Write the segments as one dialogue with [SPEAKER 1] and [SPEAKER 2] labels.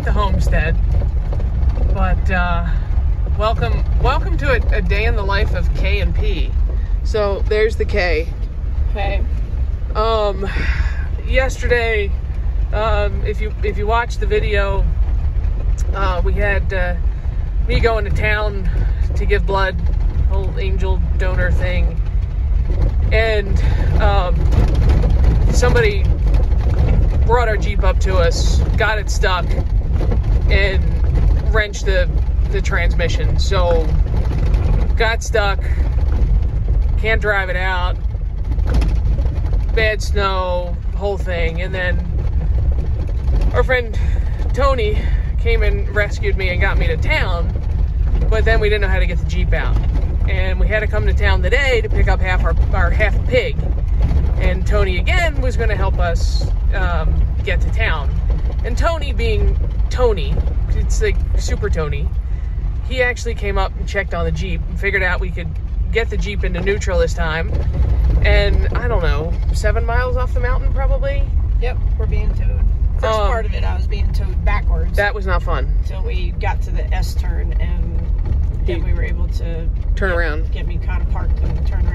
[SPEAKER 1] not the homestead, but uh, welcome, welcome to a, a day in the life of K and P. So there's the K.
[SPEAKER 2] Okay.
[SPEAKER 1] Um, yesterday, um, if you if you watch the video, uh, we had uh, me going to town to give blood, whole angel donor thing, and um, somebody brought our jeep up to us, got it stuck, and wrenched the the transmission. So got stuck, can't drive it out. Bad snow, whole thing, and then our friend Tony came and rescued me and got me to town. But then we didn't know how to get the jeep out, and we had to come to town today to pick up half our, our half pig. And Tony again was going to help us um, get to town. And Tony, being Tony, it's like Super Tony, he actually came up and checked on the jeep and figured out we could get the jeep into neutral this time. And I don't know, seven miles off the mountain probably.
[SPEAKER 2] Yep, we're being towed. First
[SPEAKER 1] Um,
[SPEAKER 2] part of it, I was being towed backwards
[SPEAKER 1] That was not fun.
[SPEAKER 2] until we got to the S turn, and then
[SPEAKER 1] He-
[SPEAKER 2] we were able to
[SPEAKER 1] Turn around.
[SPEAKER 2] get me kind of parked and turn around.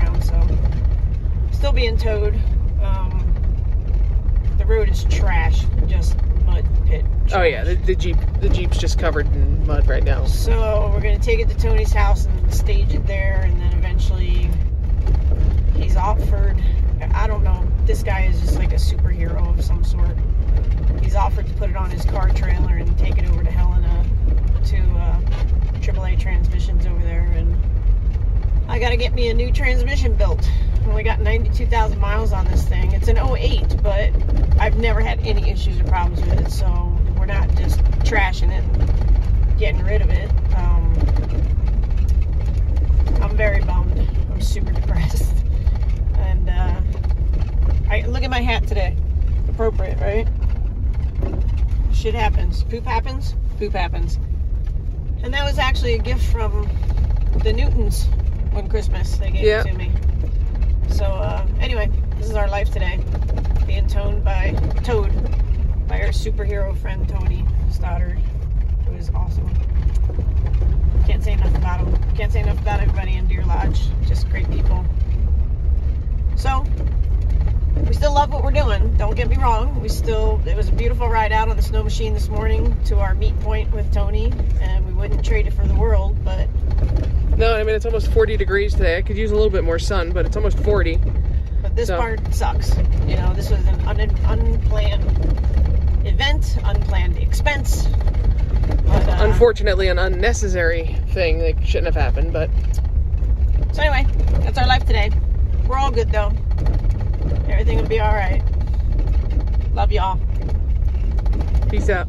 [SPEAKER 2] Being towed. Um, the road is trash, just mud pit.
[SPEAKER 1] Oh yeah, the, the jeep the jeep's just covered in mud right now.
[SPEAKER 2] So we're gonna take it to Tony's house and stage it there, and then eventually he's offered. I don't know. This guy is just like a superhero of some sort. He's offered to put it on his car trailer and take it over to Helena to uh, AAA Transmissions over there, and I gotta get me a new transmission built. Only got 92,000 miles on this thing. It's an 08, but I've never had any issues or problems with it, so we're not just trashing it and getting rid of it. Um, I'm very bummed. I'm super depressed. And uh, I look at my hat today. Appropriate, right? Shit happens. Poop happens. Poop happens. And that was actually a gift from the Newtons one Christmas. They gave
[SPEAKER 1] Yeah.
[SPEAKER 2] it to me. So uh, anyway, this is our life today. Being towed by towed by our superhero friend Tony Stoddard, who is awesome. Can't say enough about him. Can't say enough about everybody in Deer Lodge. Just great people. So we still love what we're doing. Don't get me wrong. We still it was a beautiful ride out on the snow machine this morning to our meet point with Tony, and we wouldn't trade it for the world. But
[SPEAKER 1] No, I mean it's almost 40 degrees today. I could use a little bit more sun, but it's almost 40.
[SPEAKER 2] but this
[SPEAKER 1] So-
[SPEAKER 2] part sucks. You know, this was an un- unplanned event, unplanned expense. But, uh,
[SPEAKER 1] Unfortunately, an unnecessary thing that shouldn't have happened, but
[SPEAKER 2] So anyway, that's our life today. We're all good though. Everything will be all right. Love y'all.
[SPEAKER 1] peace out.